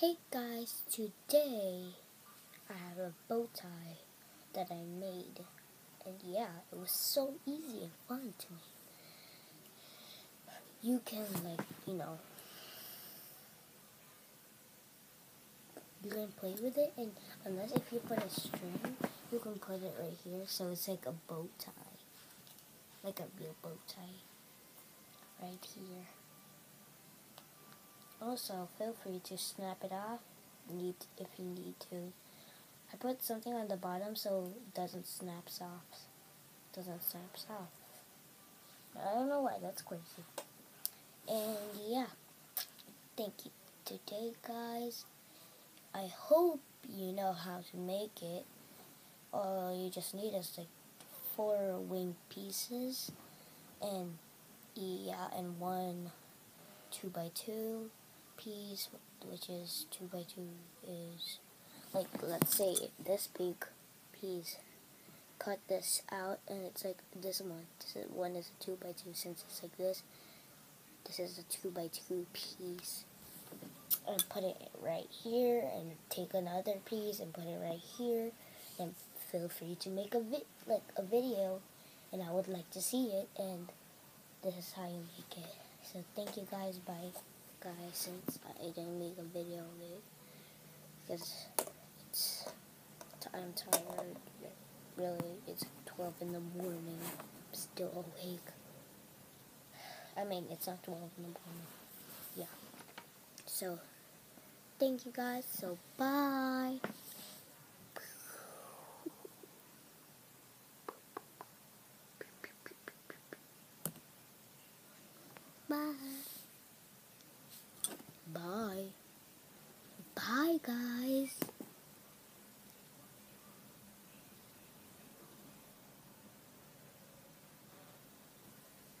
Hey guys, today I have a bow tie that I made. And yeah, it was so easy and fun to me. You can like, you know, you can play with it and unless if you put a string, you can put it right here so it's like a bow tie. Like a real bow tie. Right here. Also, feel free to snap it off need if you need to. I put something on the bottom so it doesn't snap off. Doesn't snap off. I don't know why, that's crazy. And yeah, thank you today guys. I hope you know how to make it. All you just need is like four wing pieces and yeah and one two by two piece, which is 2 by 2 is, like, let's say this big piece, cut this out, and it's like this one. This is, one is a 2 by 2 since it's like this. This is a 2 by 2 piece. And put it right here, and take another piece and put it right here, and feel free to make a vi like a video, and I would like to see it, and this is how you make it. So thank you guys, bye guys since I didn't make a video of it because it's I'm tired. Really, it's 12 in the morning. I'm still awake. I mean, it's not 12 in the morning. Yeah. So, thank you guys. So, bye. Bye.